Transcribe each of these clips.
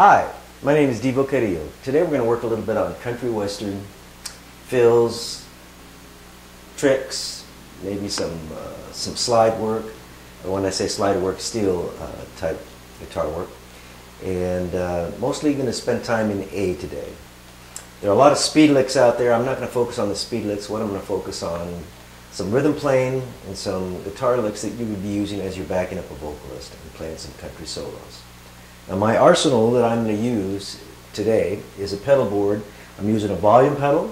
Hi, my name is Devo Carillo. Today we're going to work a little bit on country western fills, tricks, maybe some uh, some slide work. And when I say slide work, steel uh, type guitar work. And uh, mostly going to spend time in A today. There are a lot of speed licks out there. I'm not going to focus on the speed licks. What I'm going to focus on some rhythm playing and some guitar licks that you would be using as you're backing up a vocalist and playing some country solos. Now my arsenal that I'm going to use today is a pedal board. I'm using a volume pedal,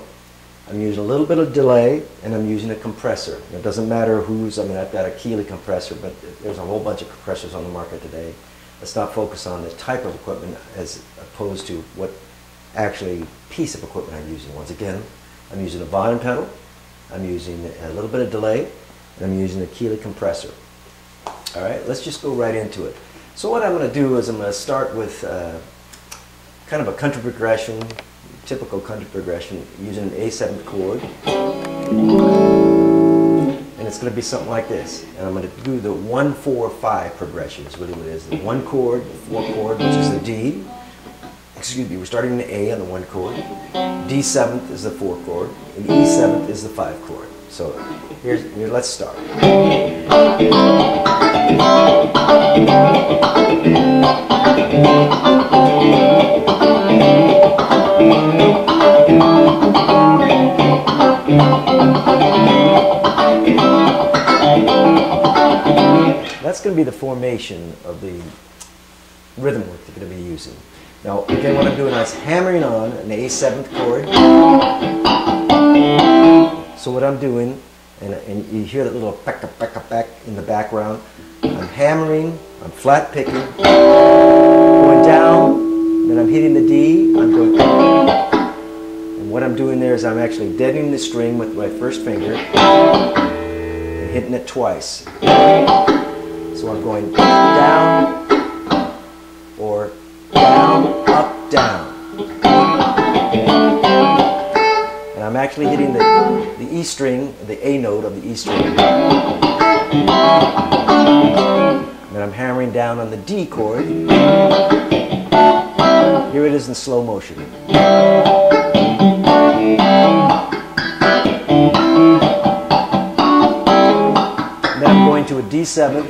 I'm using a little bit of delay, and I'm using a compressor. It doesn't matter who's, I mean I've got a Keeley compressor, but there's a whole bunch of compressors on the market today. Let's not focus on the type of equipment as opposed to what actually piece of equipment I'm using. Once again, I'm using a volume pedal, I'm using a little bit of delay, and I'm using a Keeley compressor. All right, let's just go right into it. So what I'm going to do is I'm going to start with uh, kind of a country progression, typical country progression, using an A7 chord. And it's going to be something like this. And I'm going to do the 1, 4, 5 progression is really what it is. The 1 chord, the 4 chord, which is the D. Excuse me, we're starting in the A on the 1 chord. D7th is the 4 chord. And E7th is the 5 chord. So here's, here, let's start. That's going to be the formation of the rhythm work you're going to be using. Now, again, what I'm doing is hammering on an A7th chord. So what I'm doing, and, and you hear that little peck a peck a peck in the background, I'm hammering, I'm flat picking, going down, then I'm hitting the D, I'm going And what I'm doing there is I'm actually deadening the string with my first finger and hitting it twice. So I'm going down or down, up, down. And I'm actually hitting the, the E string, the A note of the E string. And I'm hammering down on the D chord. Here it is in slow motion. G7.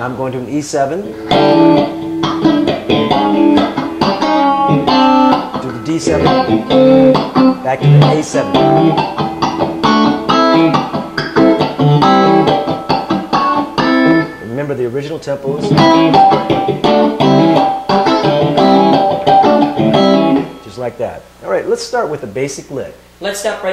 I'm going to an E7. To the D7. Back to the A7. Remember the original tempos. Like that. All right, let's start with the basic lick. Let's stop right